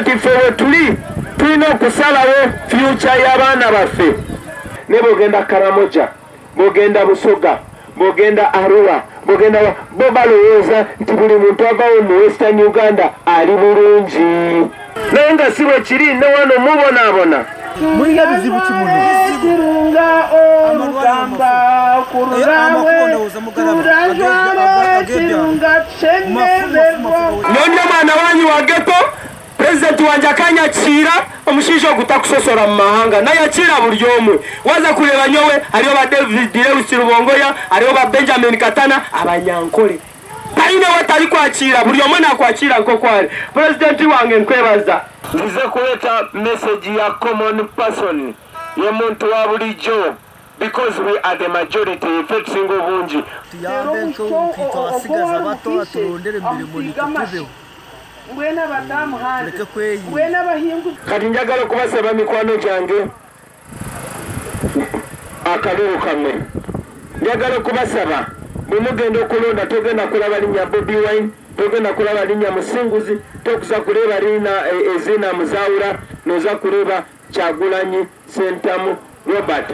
nti ffe we tuli tulina okusalawo fyuca y'abaana baffe. Ne bwogenda karamoja bwogenda busoga bwogenda arua bwogenda bo balowooza nti buli muntu avawo mu western uganda ali bulungi. Naye nga si bwe kiri ne wano mubonaabona. Mulina bizibu kimuno kirunga olugamba ku lulawe tulajwala ekirunga kyenezebwa nondyo mwana wanyi wa pulezidenti wanje akanyakiira omushiisha ogutakusosola mu mahanga naye akiira buli omu waza kureba nyowe hariho ba david lewis rubongoya hariho ba benjamin katana abanyankole taine watali kwakira buli omu nakwakira nkokwali pulezidenti wange nkwebaza nzize kuleeta meseji ya common person ye muntu wa bulijjo because we are the majority ife tusinga obungi tuyambe nk'obukiito abasigaza bato turondere emirimo nitutubeho mbwena tureke kweyiya mbwena bahingu kati njagala okubasaba mikwano gyange. Akalulu kamwe. Njagala okubasaba bwe mugenda okulonda togenda kulaba linnya bobi wine togenda kulaba linnya musinguzi tokuza kuleba lina ezina muzawula noza kuleba kyagulanyi sentamu robert